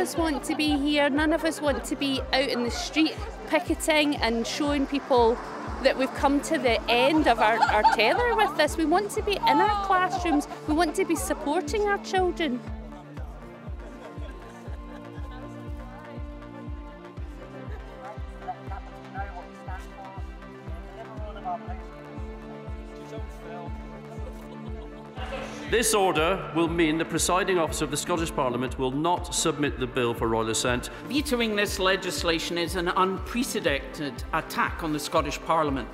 us want to be here. None of us want to be out in the street picketing and showing people that we've come to the end of our, our tether with this. We want to be in our classrooms, we want to be supporting our children. This order will mean the presiding officer of the Scottish Parliament will not submit the bill for royal assent. Vetoing this legislation is an unprecedented attack on the Scottish Parliament.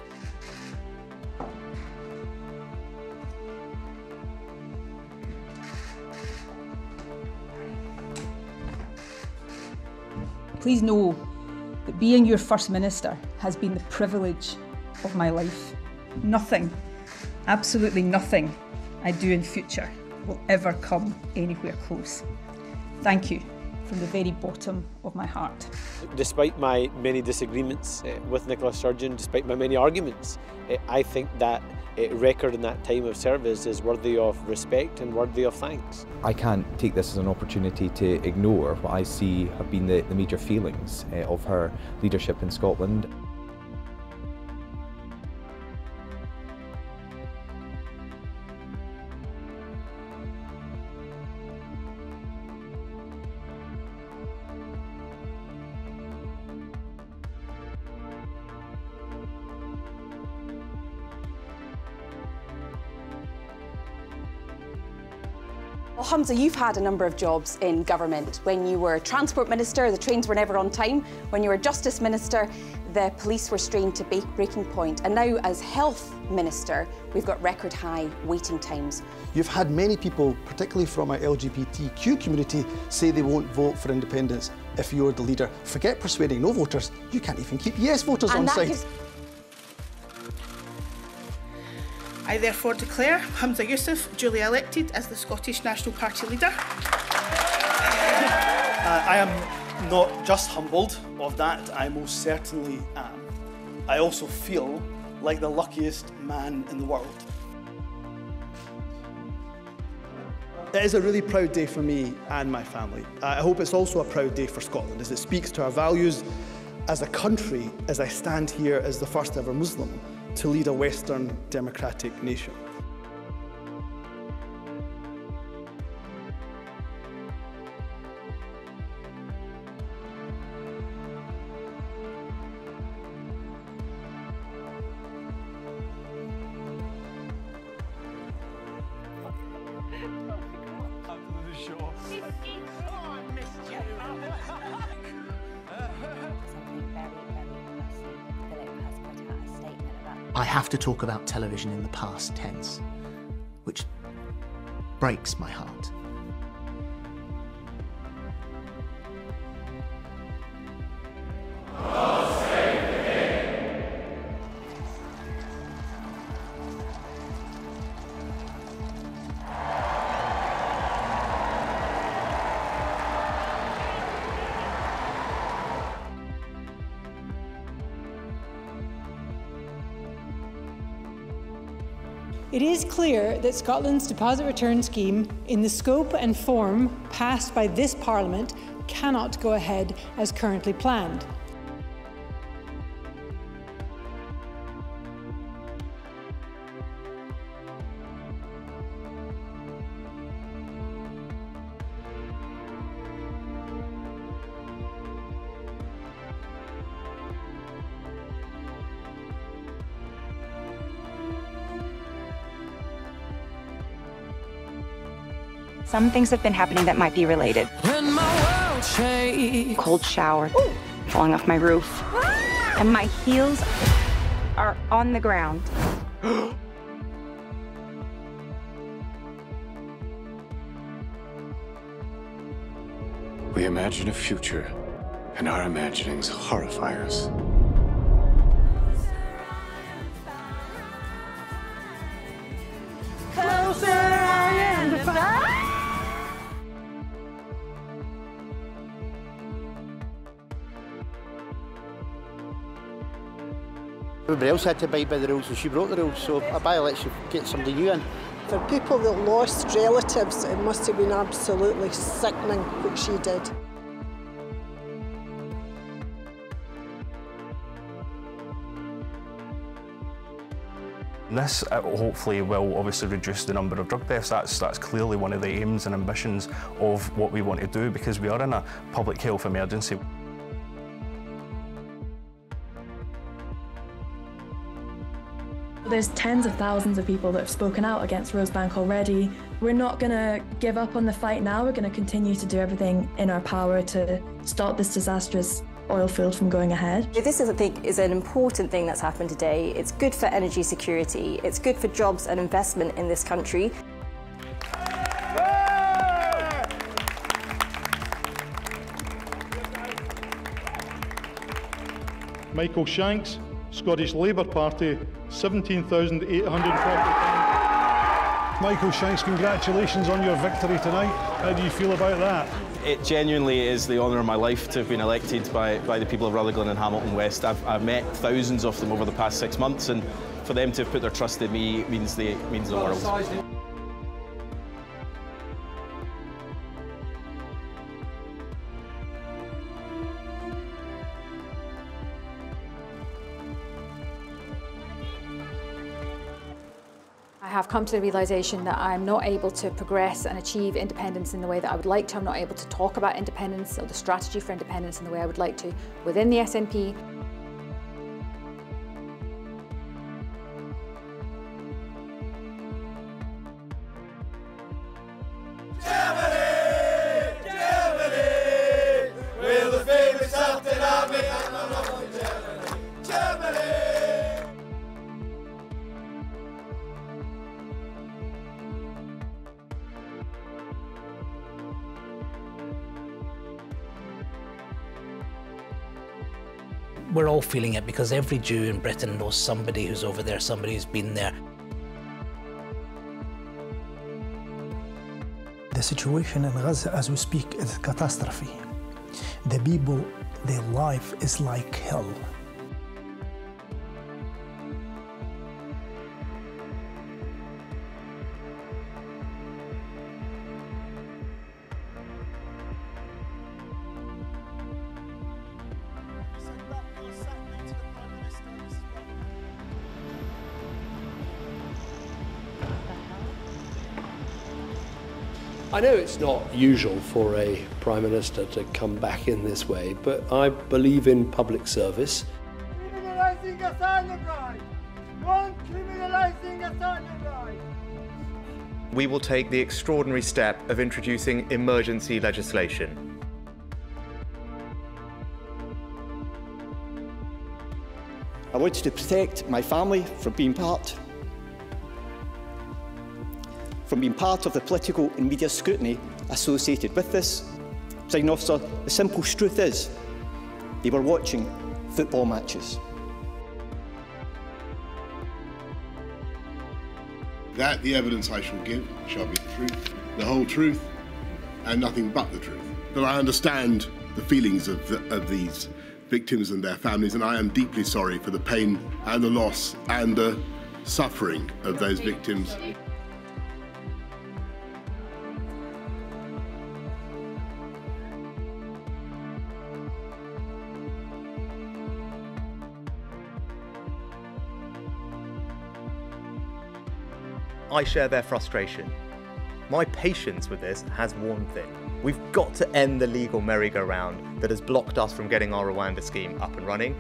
Please know that being your First Minister has been the privilege of my life. Nothing, absolutely nothing I do in future will ever come anywhere close. Thank you from the very bottom of my heart. Despite my many disagreements uh, with Nicola Sturgeon, despite my many arguments, uh, I think that uh, record in that time of service is worthy of respect and worthy of thanks. I can't take this as an opportunity to ignore what I see have been the, the major failings uh, of her leadership in Scotland. Well, Humza, you've had a number of jobs in government. When you were Transport Minister, the trains were never on time. When you were Justice Minister, the police were strained to breaking point. And now, as Health Minister, we've got record high waiting times. You've had many people, particularly from our LGBTQ community, say they won't vote for independence if you're the leader. Forget persuading no voters, you can't even keep yes voters and on side. I therefore declare Humza Yousaf duly elected as the Scottish National Party leader. Uh, I am not just humbled of that, I most certainly am. I also feel like the luckiest man in the world. It is a really proud day for me and my family. I hope it's also a proud day for Scotland as it speaks to our values as a country as I stand here as the first ever Muslim to lead a Western democratic nation. I have to talk about television in the past tense, which breaks my heart. It is clear that Scotland's deposit return scheme, in the scope and form passed by this Parliament, cannot go ahead as currently planned. Some things have been happening that might be related. Cold shower, Ooh. falling off my roof, ah! and my heels are on the ground. we imagine a future, and our imaginings horrify us. everybody else had to abide by the rules and she broke the rules, so a by-election get somebody new in. For people that lost relatives, it must have been absolutely sickening what she did. This uh, hopefully will obviously reduce the number of drug deaths. That's, that's clearly one of the aims and ambitions of what we want to do because we are in a public health emergency. There's tens of thousands of people that have spoken out against Rosebank already. We're not going to give up on the fight now. We're going to continue to do everything in our power to stop this disastrous oil field from going ahead. This, is, I think, is an important thing that's happened today. It's good for energy security. It's good for jobs and investment in this country. Michael Shanks, Scottish Labour Party, 17,840 Michael Shanks, congratulations on your victory tonight. How do you feel about that? It genuinely is the honour of my life to have been elected by, by the people of Rutherglen and Hamilton West. I've, I've met thousands of them over the past six months and for them to have put their trust in me means the, means the world. Have come to the realisation that I'm not able to progress and achieve independence in the way that I would like to. I'm not able to talk about independence or the strategy for independence in the way I would like to within the SNP. We're all feeling it because every Jew in Britain knows somebody who's over there, somebody who's been there. The situation in Gaza as we speak is a catastrophe. The people, their life is like hell. I know it's not usual for a Prime Minister to come back in this way, but I believe in public service. Criminalizing asylum rights! Not criminalizing asylum rights! we will take the extraordinary step of introducing emergency legislation. I wanted to protect my family from being part from being part of the political and media scrutiny associated with this. Sign officer, the simple truth is they were watching football matches. That the evidence I shall give shall be the truth, the whole truth, and nothing but the truth. But I understand the feelings of, the, of these victims and their families, and I am deeply sorry for the pain and the loss and the suffering of those victims. I share their frustration. My patience with this has worn thin. We've got to end the legal merry-go-round that has blocked us from getting our Rwanda scheme up and running.